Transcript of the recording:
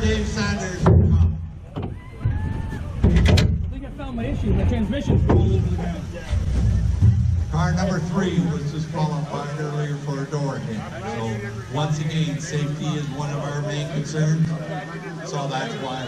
Dave Sanders. I think I found my issue. My transmission's all over the ground. Car number three was disqualified earlier for a door hit. So once again, safety is one of our main concerns. So that's why